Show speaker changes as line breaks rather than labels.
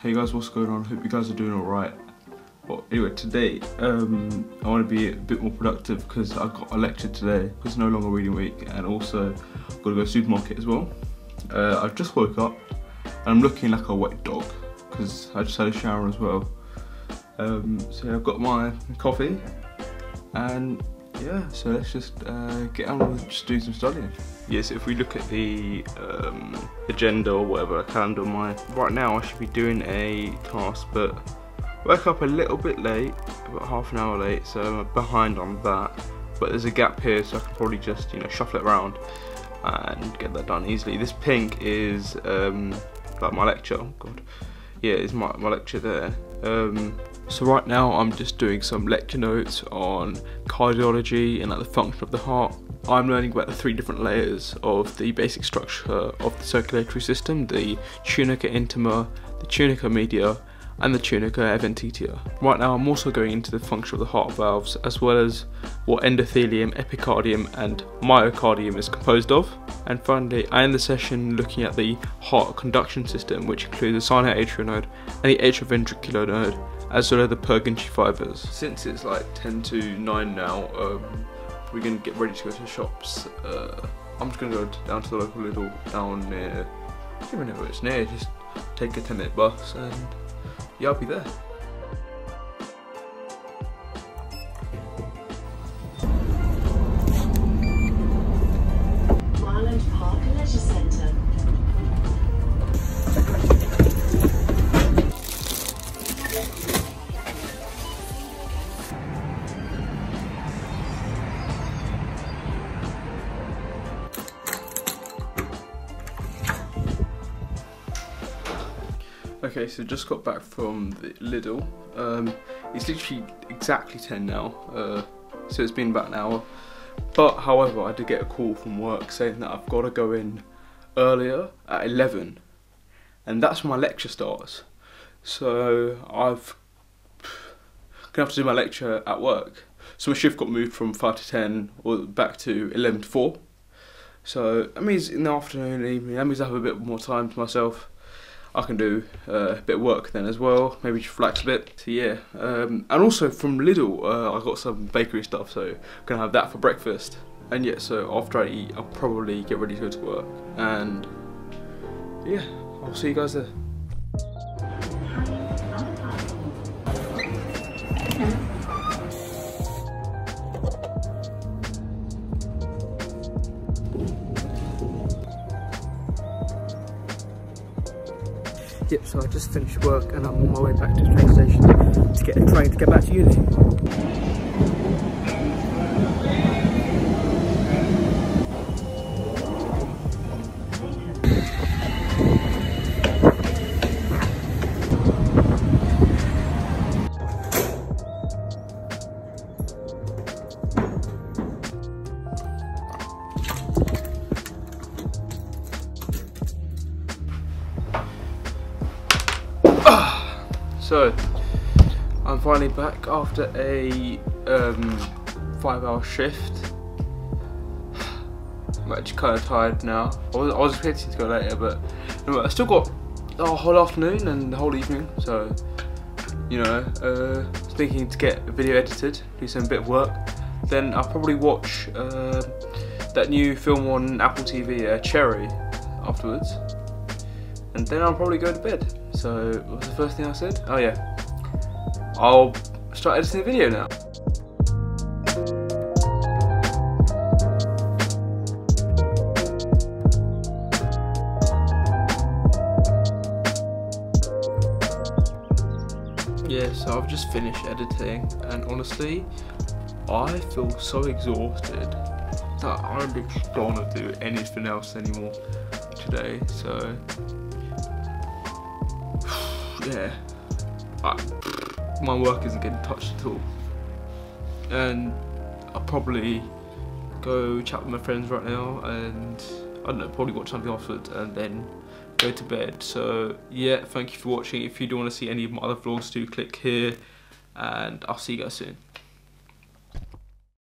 Hey guys, what's going on? Hope you guys are doing alright. Well, anyway, today um, I want to be a bit more productive because I've got a lecture today because it's no longer reading week and also I've got to go to the supermarket as well. Uh, I've just woke up and I'm looking like a wet dog because I just had a shower as well. Um, so I've got my coffee and yeah, so let's just uh, get on with just doing some studying. Yes, if we look at the um, agenda or whatever, calendar of my... right now I should be doing a task, but woke up a little bit late, about half an hour late, so I'm behind on that. But there's a gap here, so I can probably just, you know, shuffle it around and get that done easily. This pink is um, like my lecture, oh god. Yeah, is my, my lecture there. Um, so right now I'm just doing some lecture notes on cardiology and like the function of the heart. I'm learning about the three different layers of the basic structure of the circulatory system, the tunica intima, the tunica media, and the tunica adventitia. Right now I'm also going into the function of the heart valves as well as what endothelium, epicardium and myocardium is composed of. And finally I end the session looking at the heart conduction system which includes the sinoatrial node and the atrioventricular node as well as the Purkinje fibers. Since it's like 10 to 9 now, um, we're going to get ready to go to shops. Uh, I'm just going to go down to the local Lidl down near, I don't even know where it's near, just take a 10 minute bus and yeah, I'll be there. Okay, so just got back from the Lidl. Um, it's literally exactly 10 now, uh, so it's been about an hour. But however, I did get a call from work saying that I've got to go in earlier at 11, and that's when my lecture starts. So I've gonna have to do my lecture at work. So my shift got moved from 5 to 10 or back to 11 to 4. So that means in the afternoon and evening, that means I have a bit more time to myself. I can do uh, a bit of work then as well, maybe just relax a bit. So yeah, um, and also from Lidl, uh, I got some bakery stuff, so gonna have that for breakfast. And yeah, so after I eat, I'll probably get ready to go to work. And yeah, I'll see you guys there. Yep, so I just finished work and I'm on my way back to the train station to get a train to get back to uni. So, I'm finally back after a um, five hour shift. I'm actually kind of tired now. I was, I was expecting to go later, but anyway, I still got the whole afternoon and the whole evening, so you know, uh, thinking to get a video edited, do some bit of work. Then I'll probably watch uh, that new film on Apple TV, uh, Cherry, afterwards. And then I'll probably go to bed. So, what was the first thing I said? Oh yeah. I'll start editing the video now. Yeah, so I've just finished editing and honestly, I feel so exhausted that I don't want to do anything else anymore today, so yeah, I, my work isn't getting touched at all. And I'll probably go chat with my friends right now and I don't know, probably watch something afterwards and then go to bed. So yeah, thank you for watching. If you do want to see any of my other vlogs, do click here and I'll see you guys soon.